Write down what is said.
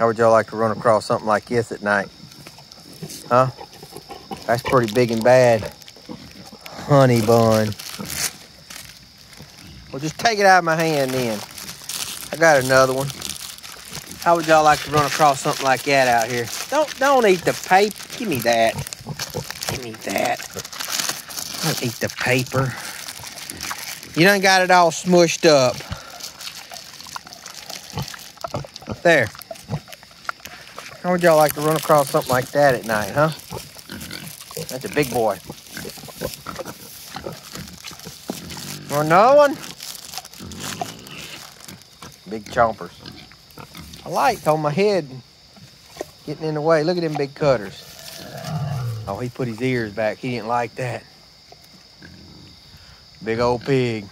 How would y'all like to run across something like this at night? Huh? That's pretty big and bad. Honey bun. Well, just take it out of my hand then. I got another one. How would y'all like to run across something like that out here? Don't don't eat the paper. Give me that. Give me that. Don't eat the paper. You done got it all smushed up. There. How would y'all like to run across something like that at night, huh? That's a big boy. Want another one? Big chompers. I light on my head getting in the way. Look at them big cutters. Oh, he put his ears back. He didn't like that. Big old pig.